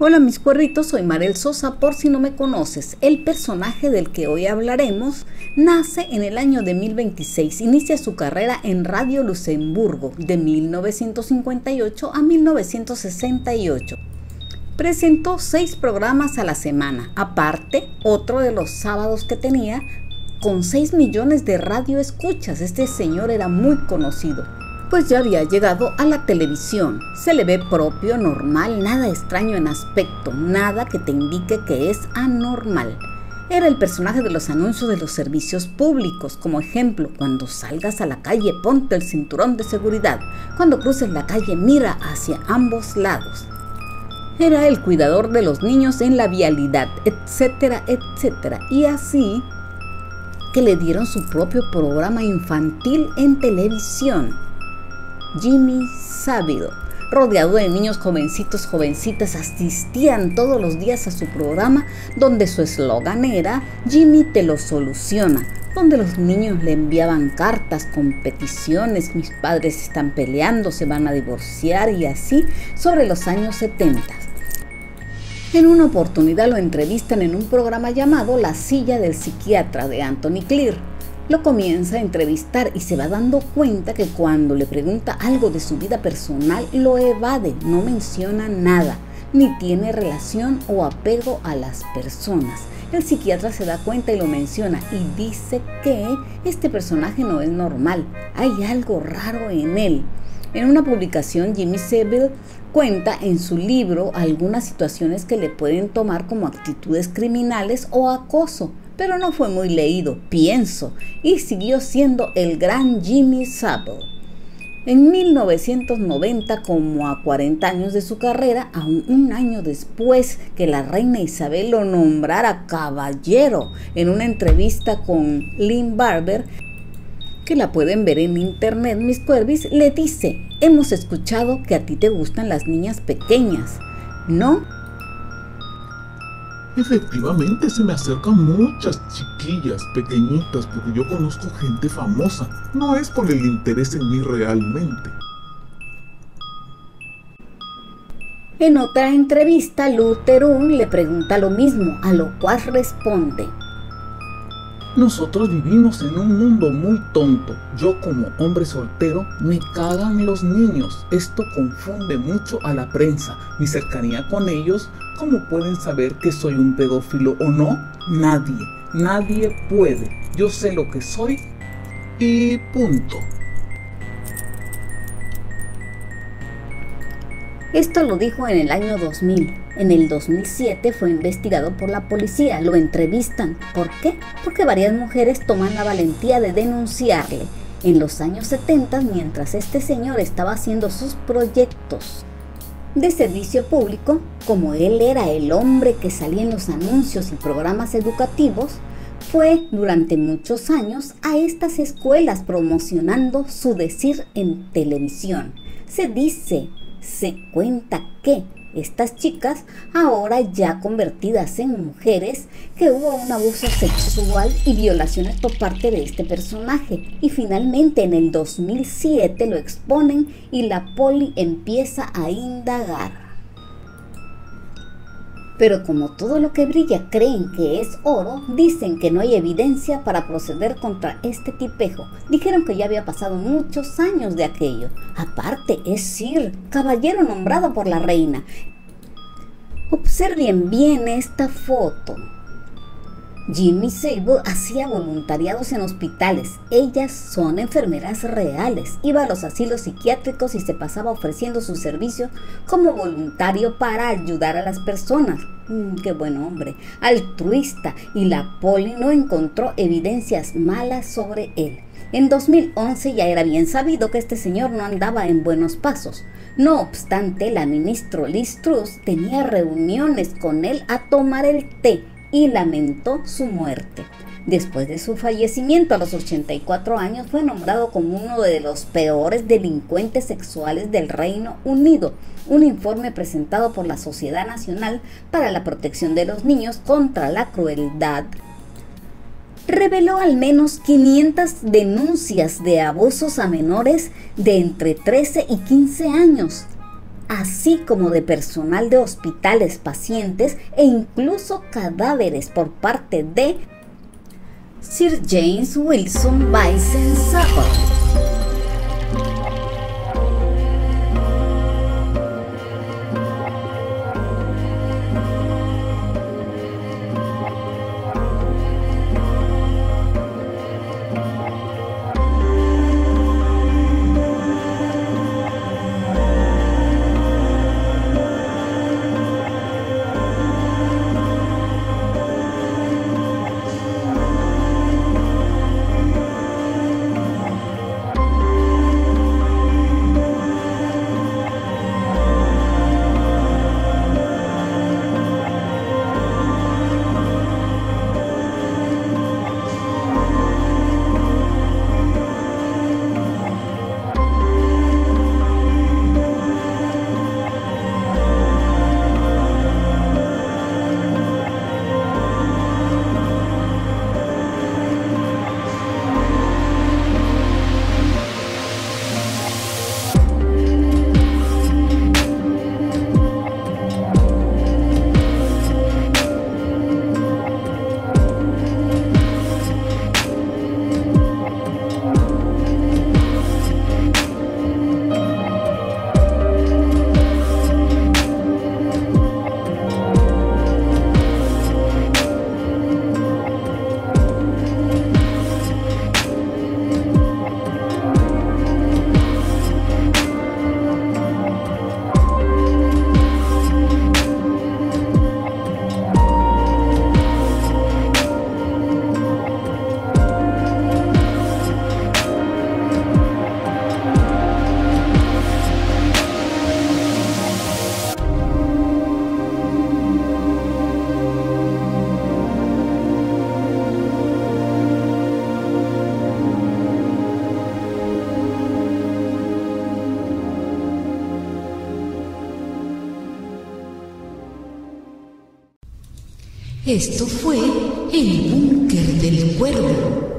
Hola mis cuerritos, soy Marel Sosa por si no me conoces. El personaje del que hoy hablaremos nace en el año de 1026, inicia su carrera en Radio Luxemburgo de 1958 a 1968. Presentó seis programas a la semana, aparte otro de los sábados que tenía con 6 millones de radio escuchas. Este señor era muy conocido pues ya había llegado a la televisión. Se le ve propio, normal, nada extraño en aspecto, nada que te indique que es anormal. Era el personaje de los anuncios de los servicios públicos, como ejemplo, cuando salgas a la calle ponte el cinturón de seguridad, cuando cruces la calle mira hacia ambos lados. Era el cuidador de los niños en la vialidad, etcétera, etcétera. Y así que le dieron su propio programa infantil en televisión. Jimmy Sábido. Rodeado de niños jovencitos, jovencitas, asistían todos los días a su programa donde su eslogan era Jimmy te lo soluciona, donde los niños le enviaban cartas con peticiones, mis padres están peleando, se van a divorciar y así sobre los años 70. En una oportunidad lo entrevistan en un programa llamado La silla del psiquiatra de Anthony Clear lo comienza a entrevistar y se va dando cuenta que cuando le pregunta algo de su vida personal lo evade, no menciona nada, ni tiene relación o apego a las personas. El psiquiatra se da cuenta y lo menciona y dice que este personaje no es normal, hay algo raro en él. En una publicación, Jimmy Seville cuenta en su libro algunas situaciones que le pueden tomar como actitudes criminales o acoso pero no fue muy leído, pienso, y siguió siendo el gran Jimmy Savile. En 1990, como a 40 años de su carrera, aún un año después que la reina Isabel lo nombrara caballero en una entrevista con Lynn Barber, que la pueden ver en internet, Miss Cuervis, le dice, hemos escuchado que a ti te gustan las niñas pequeñas, ¿no? Efectivamente se me acercan muchas chiquillas pequeñitas porque yo conozco gente famosa. No es por el interés en mí realmente. En otra entrevista, Lutherun le pregunta lo mismo, a lo cual responde. Nosotros vivimos en un mundo muy tonto. Yo como hombre soltero me cagan los niños. Esto confunde mucho a la prensa. Mi cercanía con ellos ¿Cómo pueden saber que soy un pedófilo o no? Nadie, nadie puede. Yo sé lo que soy y punto. Esto lo dijo en el año 2000. En el 2007 fue investigado por la policía. Lo entrevistan. ¿Por qué? Porque varias mujeres toman la valentía de denunciarle. En los años 70, mientras este señor estaba haciendo sus proyectos de servicio público, como él era el hombre que salía en los anuncios y programas educativos, fue durante muchos años a estas escuelas promocionando su decir en televisión. Se dice, se cuenta que estas chicas, ahora ya convertidas en mujeres, que hubo un abuso sexual y violaciones por parte de este personaje. Y finalmente en el 2007 lo exponen y la poli empieza a indagar. Pero como todo lo que brilla creen que es oro, dicen que no hay evidencia para proceder contra este tipejo. Dijeron que ya había pasado muchos años de aquello. Aparte, es Sir, caballero nombrado por la reina. Observen bien esta foto. Jimmy Sable hacía voluntariados en hospitales. Ellas son enfermeras reales. Iba a los asilos psiquiátricos y se pasaba ofreciendo su servicio como voluntario para ayudar a las personas. Mm, qué buen hombre, altruista. Y la poli no encontró evidencias malas sobre él. En 2011 ya era bien sabido que este señor no andaba en buenos pasos. No obstante, la ministra Liz Truss tenía reuniones con él a tomar el té y lamentó su muerte. Después de su fallecimiento a los 84 años fue nombrado como uno de los peores delincuentes sexuales del Reino Unido, un informe presentado por la Sociedad Nacional para la Protección de los Niños contra la Crueldad reveló al menos 500 denuncias de abusos a menores de entre 13 y 15 años así como de personal de hospitales, pacientes e incluso cadáveres por parte de Sir James Wilson Bison Esto fue El Búnker del Cuervo.